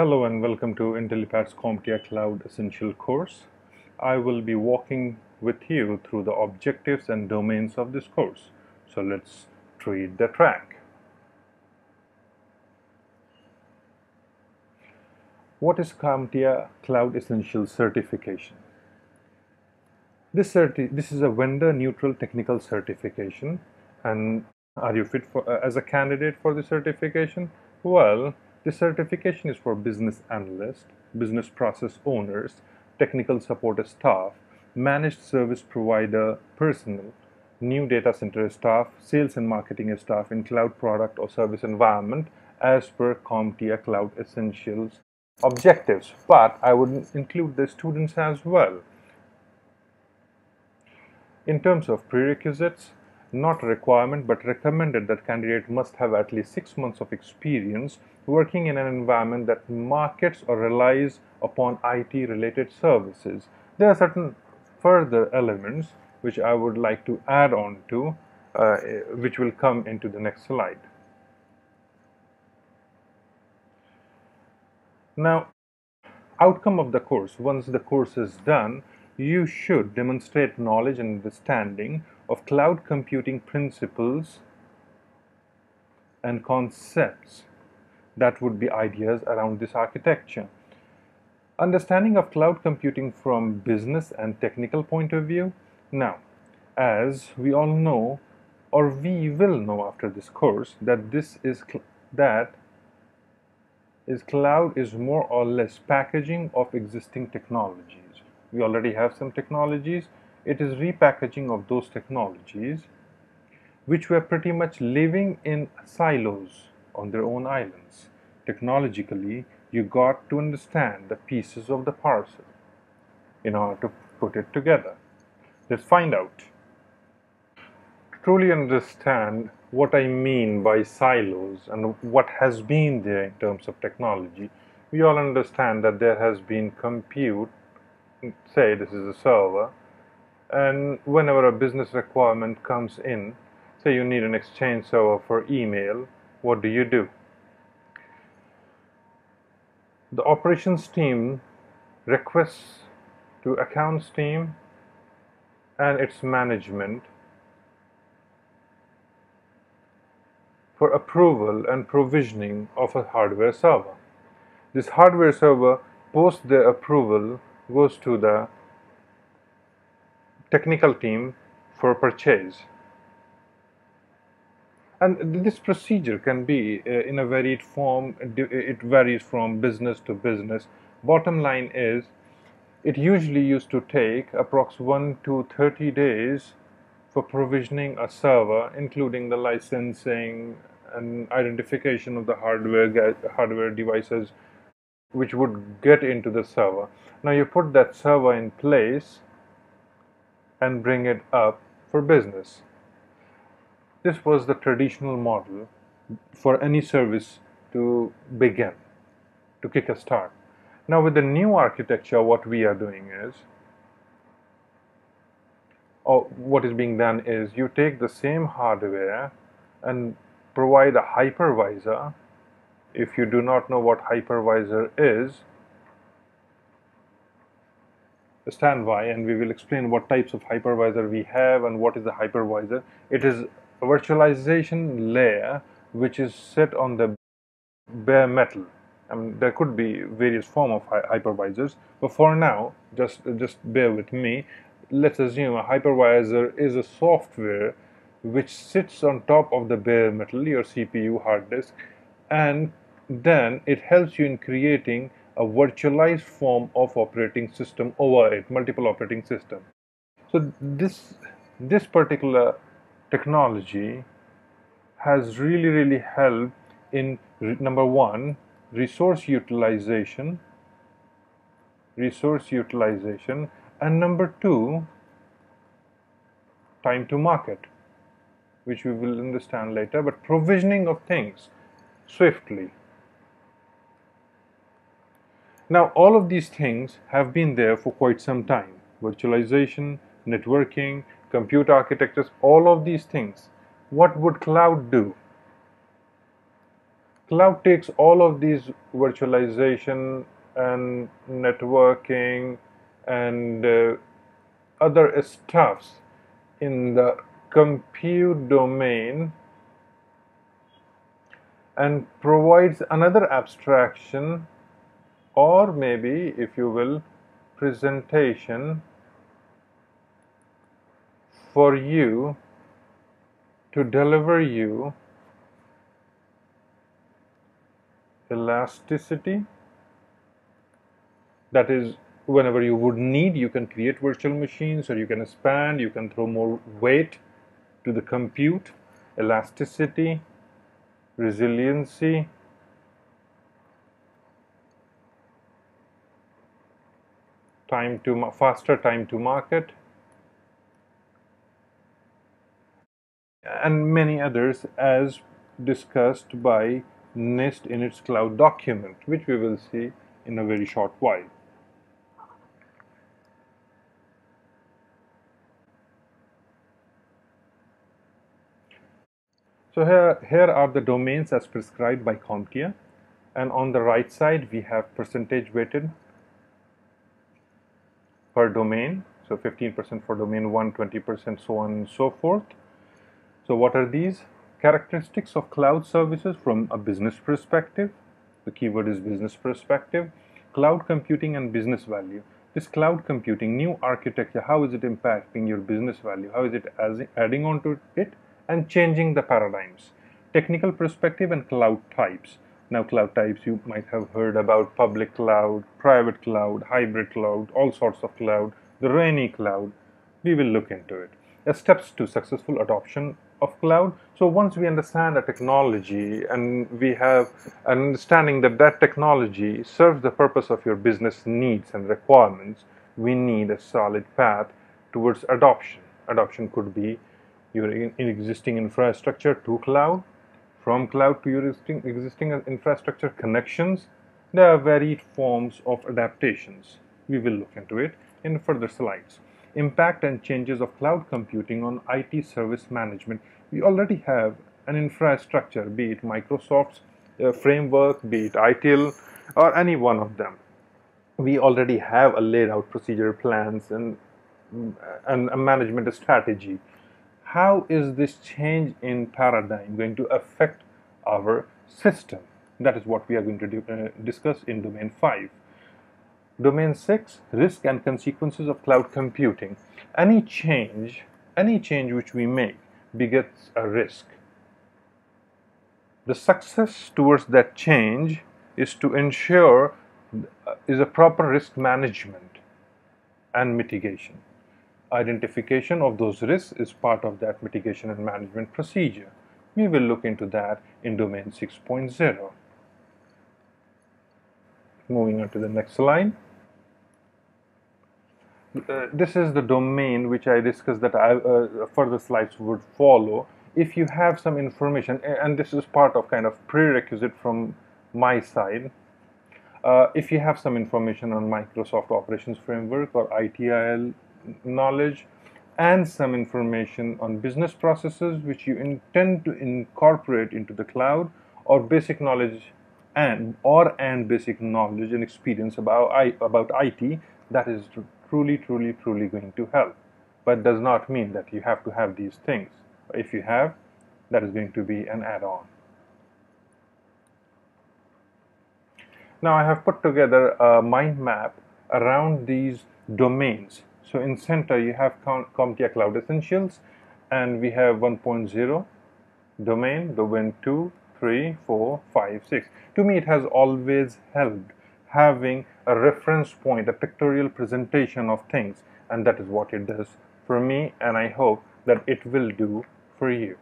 Hello and welcome to Intellipaat's CompTIA Cloud Essential course. I will be walking with you through the objectives and domains of this course. So let's treat the track. What is CompTIA Cloud Essential certification? This, certi this is a vendor neutral technical certification and are you fit for, uh, as a candidate for the certification? Well, the certification is for business analysts, business process owners, technical support staff, managed service provider personnel, new data center staff, sales and marketing staff in cloud product or service environment as per CompTIA Cloud Essentials objectives. But I would include the students as well. In terms of prerequisites, not a requirement but recommended that candidate must have at least six months of experience working in an environment that markets or relies upon IT related services. There are certain further elements which I would like to add on to uh, which will come into the next slide. Now outcome of the course once the course is done you should demonstrate knowledge and understanding of cloud computing principles and concepts that would be ideas around this architecture. Understanding of cloud computing from business and technical point of view. Now, as we all know, or we will know after this course, that this is that is cloud is more or less packaging of existing technologies we already have some technologies it is repackaging of those technologies which were pretty much living in silos on their own islands. Technologically you got to understand the pieces of the parcel in order to put it together. Let's find out. To truly understand what I mean by silos and what has been there in terms of technology, we all understand that there has been compute. Say this is a server and whenever a business requirement comes in say you need an exchange server for email what do you do? The operations team requests to accounts team and its management for approval and provisioning of a hardware server. This hardware server post their approval goes to the technical team for purchase. And this procedure can be uh, in a varied form, it varies from business to business. Bottom line is, it usually used to take approx 1 to 30 days for provisioning a server, including the licensing and identification of the hardware, hardware devices which would get into the server. Now you put that server in place and bring it up for business. This was the traditional model for any service to begin, to kick a start. Now with the new architecture, what we are doing is, or what is being done is you take the same hardware and provide a hypervisor if you do not know what hypervisor is stand by and we will explain what types of hypervisor we have and what is the hypervisor. It is a virtualization layer which is set on the bare metal. I mean, there could be various form of hypervisors but for now just just bear with me. Let's assume a hypervisor is a software which sits on top of the bare metal your CPU hard disk and then it helps you in creating a virtualized form of operating system over it, multiple operating system. So this, this particular technology has really, really helped in number one, resource utilization, resource utilization, and number two, time to market, which we will understand later, but provisioning of things swiftly. Now all of these things have been there for quite some time. Virtualization, networking, compute architectures, all of these things. What would cloud do? Cloud takes all of these virtualization and networking and uh, other stuffs in the compute domain and provides another abstraction or maybe if you will presentation for you to deliver you elasticity. That is whenever you would need you can create virtual machines or you can expand you can throw more weight to the compute. Elasticity resiliency time to faster time to market and many others as discussed by NIST in its cloud document, which we will see in a very short while. So here, here are the domains as prescribed by CompTIA and on the right side we have percentage weighted per domain so 15% for domain 1 20% so on and so forth so what are these characteristics of cloud services from a business perspective. The keyword is business perspective. Cloud computing and business value. This cloud computing, new architecture, how is it impacting your business value? How is it adding on to it and changing the paradigms? Technical perspective and cloud types. Now, cloud types you might have heard about public cloud, private cloud, hybrid cloud, all sorts of cloud, the rainy cloud. We will look into it. As steps to successful adoption of cloud. So once we understand a technology and we have an understanding that that technology serves the purpose of your business needs and requirements, we need a solid path towards adoption. Adoption could be your existing infrastructure to cloud, from cloud to your existing, infrastructure connections. There are varied forms of adaptations. We will look into it in further slides impact and changes of cloud computing on IT service management. We already have an infrastructure, be it Microsoft's uh, framework, be it ITIL, or any one of them. We already have a laid out procedure plans and, and a management strategy. How is this change in paradigm going to affect our system? That is what we are going to do, uh, discuss in domain 5. Domain 6 Risk and consequences of cloud computing. Any change, any change which we make begets a risk. The success towards that change is to ensure uh, is a proper risk management and mitigation. Identification of those risks is part of that mitigation and management procedure. We will look into that in domain 6.0. Moving on to the next slide uh, this is the domain which I discussed that I, uh, further slides would follow. If you have some information, and this is part of kind of prerequisite from my side, uh, if you have some information on Microsoft Operations Framework or ITIL knowledge, and some information on business processes which you intend to incorporate into the cloud, or basic knowledge and or and basic knowledge and experience about I, about IT, that is truly, truly, truly going to help. But does not mean that you have to have these things. If you have, that is going to be an add-on. Now I have put together a mind map around these domains. So in center you have CompTIA Cloud Essentials and we have 1.0 domain, domain 2, 3, 4, 5, 6. To me it has always helped having a reference point, a pictorial presentation of things, and that is what it does for me, and I hope that it will do for you.